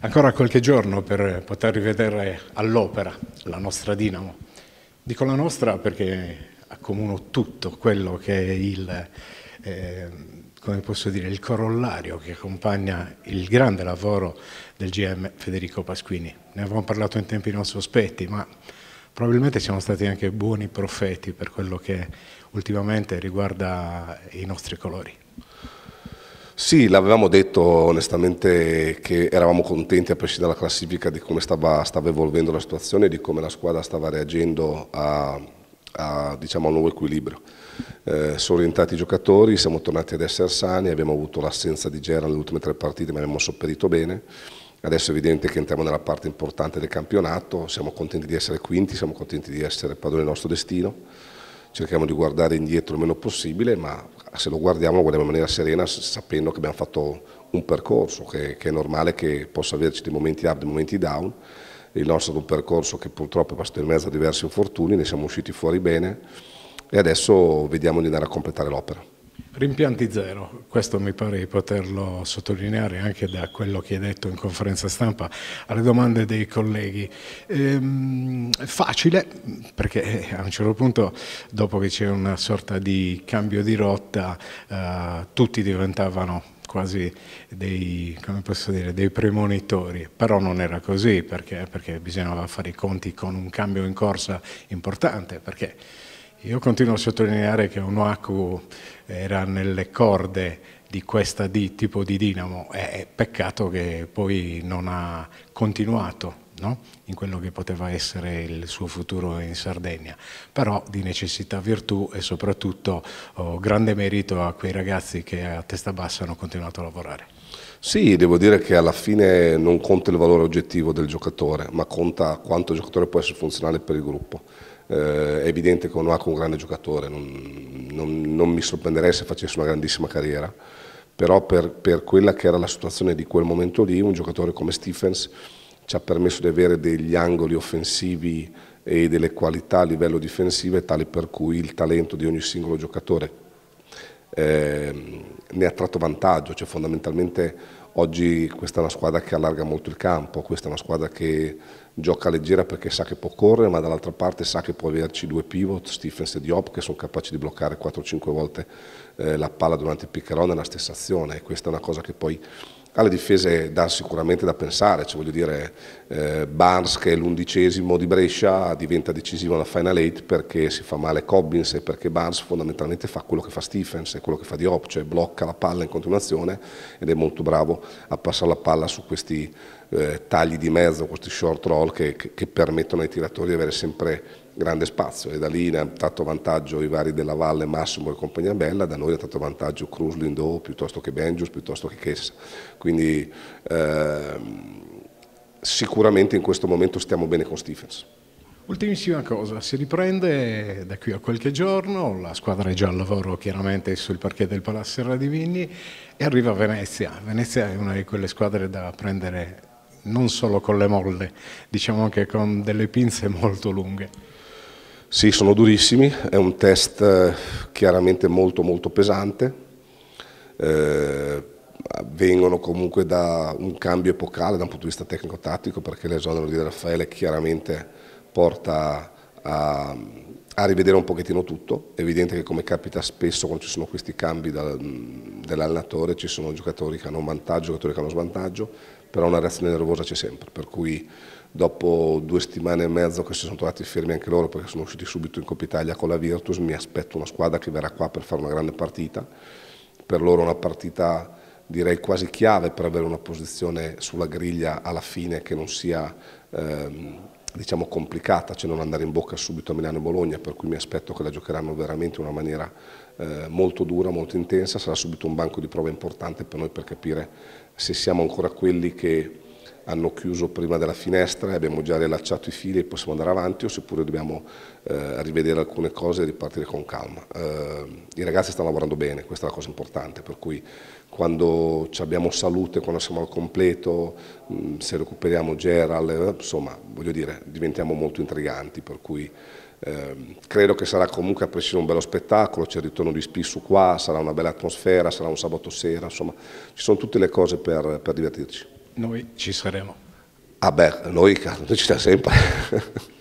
Ancora qualche giorno per poter rivedere all'opera la nostra Dinamo. Dico la nostra perché accomuno tutto quello che è il, eh, come posso dire, il corollario che accompagna il grande lavoro del GM Federico Pasquini. Ne avevamo parlato in tempi non sospetti, ma probabilmente siamo stati anche buoni profeti per quello che ultimamente riguarda i nostri colori. Sì, l'avevamo detto onestamente che eravamo contenti a prescindere dalla classifica di come stava, stava evolvendo la situazione e di come la squadra stava reagendo a, a, diciamo, a un nuovo equilibrio. Eh, sono orientati i giocatori, siamo tornati ad essere sani, abbiamo avuto l'assenza di Gera nelle ultime tre partite ma abbiamo sopperito bene. Adesso è evidente che entriamo nella parte importante del campionato, siamo contenti di essere quinti, siamo contenti di essere padroni del nostro destino cerchiamo di guardare indietro il meno possibile, ma se lo guardiamo lo guardiamo in maniera serena sapendo che abbiamo fatto un percorso, che, che è normale che possa averci dei momenti up, dei momenti down, il nostro è un percorso che purtroppo è passato in mezzo a diversi infortuni, ne siamo usciti fuori bene e adesso vediamo di andare a completare l'opera. Rimpianti zero, questo mi pare di poterlo sottolineare anche da quello che hai detto in conferenza stampa alle domande dei colleghi. Ehm, facile perché a un certo punto dopo che c'è una sorta di cambio di rotta eh, tutti diventavano quasi dei, dire, dei, premonitori, però non era così perché, perché bisognava fare i conti con un cambio in corsa importante perché io continuo a sottolineare che Onuaku era nelle corde di questo tipo di dinamo, è peccato che poi non ha continuato no? in quello che poteva essere il suo futuro in Sardegna, però di necessità virtù e soprattutto oh, grande merito a quei ragazzi che a testa bassa hanno continuato a lavorare. Sì, devo dire che alla fine non conta il valore oggettivo del giocatore, ma conta quanto il giocatore può essere funzionale per il gruppo eh, è evidente che Onoaco è un grande giocatore, non, non, non, mi sorprenderei se facesse una grandissima carriera, però per, per, quella che era la situazione di quel momento lì, un giocatore come Stephens ci ha permesso di avere degli angoli offensivi e delle qualità a livello difensivo tali per cui il talento di ogni singolo giocatore eh, ne ha tratto vantaggio, cioè fondamentalmente Oggi questa è una squadra che allarga molto il campo, questa è una squadra che gioca leggera perché sa che può correre, ma dall'altra parte sa che può averci due pivot, Stephens e Diop, che sono capaci di bloccare 4-5 volte eh, la palla durante il piccherone nella stessa azione. E questa è una cosa che poi alle difese dà sicuramente da pensare, cioè voglio dire eh, Barnes che è l'undicesimo di Brescia diventa decisivo alla Final 8 perché si fa male Cobbins e perché Barnes fondamentalmente fa quello che fa Stephens e quello che fa Diop, cioè blocca la palla in continuazione ed è molto bravo a passare la palla su questi eh, tagli di mezzo, questi short roll che, che, permettono ai tiratori di avere sempre grande spazio e da lì ne hanno tratto vantaggio i vari della Valle, Massimo e compagnia bella, da noi ha tratto vantaggio Cruz, Lindò piuttosto che Benjus, piuttosto che Chessa. Quindi ehm, sicuramente in questo momento stiamo bene con Stephens. Ultimissima cosa, si riprende da qui a qualche giorno, la squadra è già al lavoro chiaramente sul parquet del Palazzo Radivini e arriva Venezia. Venezia è una di quelle squadre da prendere non solo con le molle, diciamo anche con delle pinze molto lunghe. Sì, sono durissimi, è un test eh, chiaramente molto molto pesante, eh, vengono comunque da un cambio epocale da un punto di vista tecnico-tattico perché l'esonero di Raffaele chiaramente porta a, a, rivedere un pochettino tutto, è evidente che come capita spesso quando ci sono questi cambi dell'allenatore ci sono giocatori che hanno vantaggio, giocatori che hanno svantaggio, però una reazione nervosa c'è sempre, per cui dopo due settimane e mezzo che si sono trovati fermi anche loro perché sono usciti subito in Coppa Italia con la Virtus, mi aspetto una squadra che verrà qua per fare una grande partita, per loro una partita direi quasi chiave per avere una posizione sulla griglia alla fine che non sia ehm, diciamo complicata, cioè non andare in bocca subito a Milano e Bologna, per cui mi aspetto che la giocheranno veramente in una maniera eh, molto dura, molto intensa, sarà subito un banco di prova importante per noi per capire se siamo ancora quelli che hanno chiuso prima della finestra e abbiamo già riallacciato i fili e possiamo andare avanti o seppure dobbiamo eh, rivedere alcune cose e ripartire con calma. Eh, I ragazzi stanno lavorando bene, questa è la cosa importante, per cui quando abbiamo salute, quando siamo al completo, mh, mm, se recuperiamo Gerald, eh, insomma, voglio dire, diventiamo molto intriganti, per cui eh, credo che sarà comunque a prescindere un bello spettacolo, c'è il ritorno di Spissu qua, sarà una bella atmosfera, sarà un sabato sera, insomma ci sono tutte le cose per, per divertirci. Noi ci saremo. Ah beh, noi, noi ci stiamo sempre.